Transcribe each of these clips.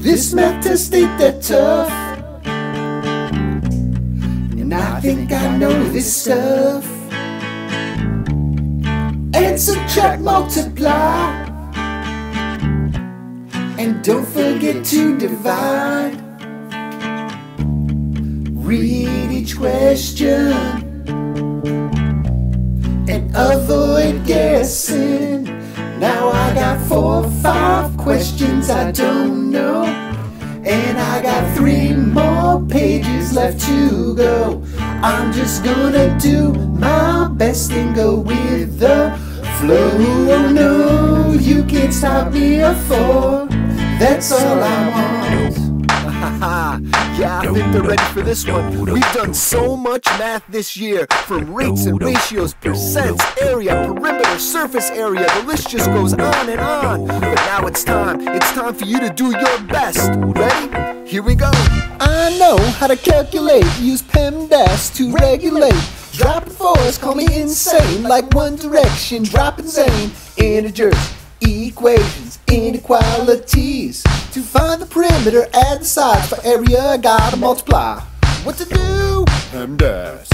This math test ain't that tough. And I think I know this stuff. And subtract, multiply. And don't forget to divide. Read each question and avoid guessing. Four five questions I don't know. And I got three more pages left to go. I'm just gonna do my best and go with the flow. Oh no, you can't stop me a four. That's all I want. Yeah, I think they're ready for this one. We've done so much math this year from rates and ratios, percents, area, perimeter, surface area. The list just goes on and on. But now it's time. It's time for you to do your best. Ready? Here we go. I know how to calculate, use PEMDAS to regulate. Dropping fours, call me insane, like One Direction, dropping Zayn. Integers, equations, inequalities. To find the perimeter, add the sides for area, gotta multiply. What to do? PEMDAS.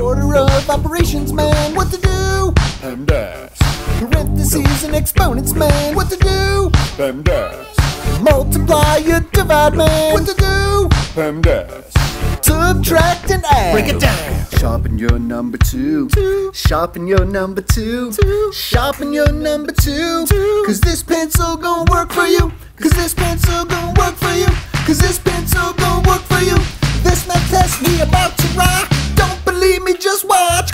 Order of operations, man, what to do? PEMDAS. Parentheses and exponents, man, what to do? PEMDAS. Multiply your divide, man, what to do? PEMDAS subtract, and add. Break it down. Sharpen your number two. two. Sharpen your number two. two. Sharpen your number two. two. Cause this pencil gon' work for you. Cause this pencil gon' work for you. Cause this pencil gon' work for you. This math test we about to rock. Don't believe me, just watch.